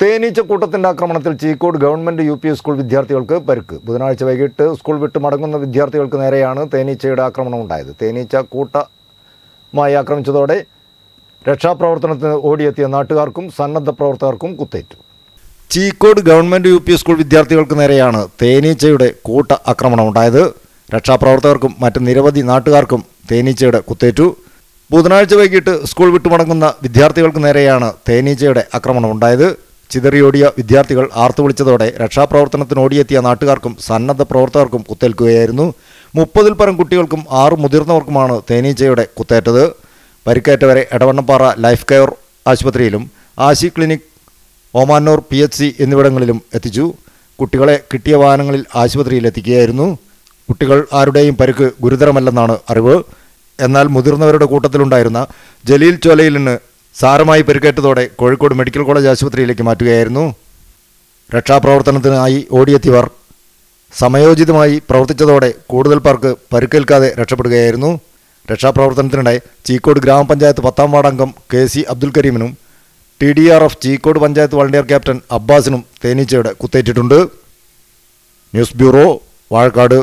തേനീച്ചക്കൂട്ടത്തിന്റെ ആക്രമണത്തിൽ Cheekode government U P school വിദ്യാർത്ഥികൾക്ക് പരുക്ക്. ബുധനാഴ്ച വൈകിട്ട് സ്കൂൾ വിട്ട് മടങ്ങുന്ന വിദ്യാർത്ഥികൾക്ക് നേരെയാണ് തേനീച്ചയുടെ ആക്രമണം ഉണ്ടായത് തേനീച്ച കൂട്ടമായി ആക്രമിച്ചതോടെ രക്ഷാപ്രവർത്തനത്തിന് ഓടിയെത്തിയ നാട്ടുകാർക്കും സന്നദ്ധ പ്രവർത്തകർക്കും കുത്തേറ്റു. Cheekode government U P school വിദ്യാർത്ഥികൾക്ക് നേരെയാണ് തേനീച്ചയുടെ കൂട്ട ആക്രമണം ഉണ്ടായത് രക്ഷാപ്രവർത്തകർക്കും മറ്റ് നിരവധി നാട്ടുകാർക്കും തേനീച്ചയുടെ കുത്തേറ്റു. ബുധനാഴ്ച വൈകിട്ട് സ്കൂൾ വിട്ടുമടങ്ങുന്ന വിദ്യാർത്ഥികൾക്ക് നേരെയാണ് തേനീച്ചയുടെ ആക്രമണം ഉണ്ടായത് ചിതറിയോടിയ വിദ്യാർത്ഥികൾ ആർത്തുവിളിച്ചതോടെ രക്ഷാപ്രവർത്തനത്തിനോടിയെത്തിയ നാട്ടുകാർക്കും സന്നദ്ധ പ്രവർത്തകർക്കും കുത്തേൽക്കുകയായിരുന്നു. മുപ്പതിൽ പരം കുട്ടികൾക്കും ആറ് മുതിർന്നവർക്കുമാണ് തേനീച്ചയുടെ കുത്തേറ്റത്. പരിക്കേറ്റവരെ എടവണ്ണപ്പാറ ലൈഫ് കെയർ ആശുപത്രിയിലും Ashi clinic Omanoor P H C എന്നിവിടങ്ങളിലും എത്തിച്ചു. കുട്ടികളെ കിട്ടിയ വാഹനങ്ങളിൽ ആശുപത്രിയിൽ എത്തിക്കുകയായിരുന്നു. കുട്ടികൾ ആരുടെയും പരുക്ക് ഗുരുതരമല്ലെന്നാണ് അറിവ്. എന്നാൽ മുതിർന്നവരുടെ കൂട്ടത്തിലുണ്ടായിരുന്ന ജലീൽ ചോലയിലിന് സാരമായി പരിക്കേറ്റതോടെ കോഴിക്കോട് മെഡിക്കൽ കോളേജ് ആശുപത്രിയിലേക്ക് മാറ്റുകയായിരുന്നു. രക്ഷാപ്രവർത്തനത്തിനായി ഓടിയെത്തിയവർ സമയോചിതമായി പ്രവർത്തിച്ചതോടെ കൂടുതൽ പേർക്ക് പരുക്കേൽക്കാതെ രക്ഷപ്പെടുകയായിരുന്നു. രക്ഷാപ്രവർത്തനത്തിനിടെ ചീക്കോട് ഗ്രാമപഞ്ചായത്ത് പത്താം വാർഡ് അംഗം K C Abdul കരീമിനും T D R F Cheekode panchayat volunteer captain അബ്ബാസിനും തേനീച്ചയുടെ കുത്തേറ്റിട്ടുണ്ട്. News bureau Vazhakkad.